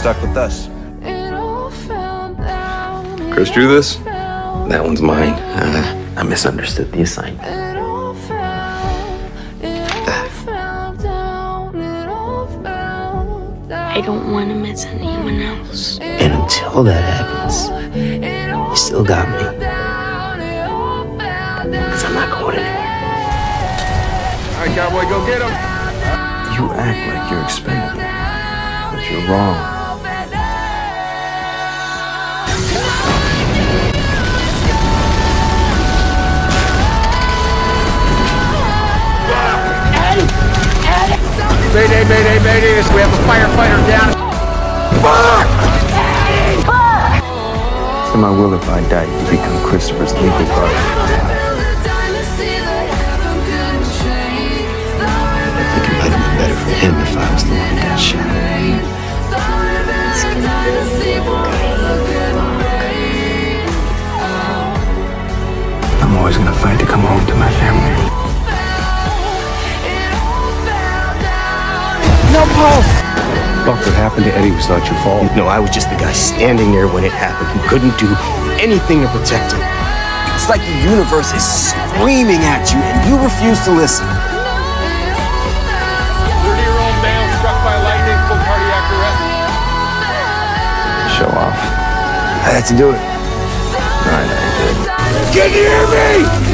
stuck with us. Chris drew this? That one's mine. Uh, I misunderstood the assignment. I don't want to miss anyone else. And until that happens, you still got me. Because I'm not going anywhere. All right, cowboy, go get him. You act like you're expendable, but you're wrong. Mayday, mayday, mayday. We have a firefighter down. It's in my will if I die to become Christopher's legal guardian. I think it might have been better for him if I was the one who got shot. I'm always gonna fight to come home to my family. No pulse. Fuck, what happened to Eddie was not your fault. No, I was just the guy standing there when it happened who couldn't do anything to protect him. It's like the universe is screaming at you and you refuse to listen. 30-year-old male struck by lightning, full cardiac arrest. Show off. I had to do it. No, I know you did. Can you hear me?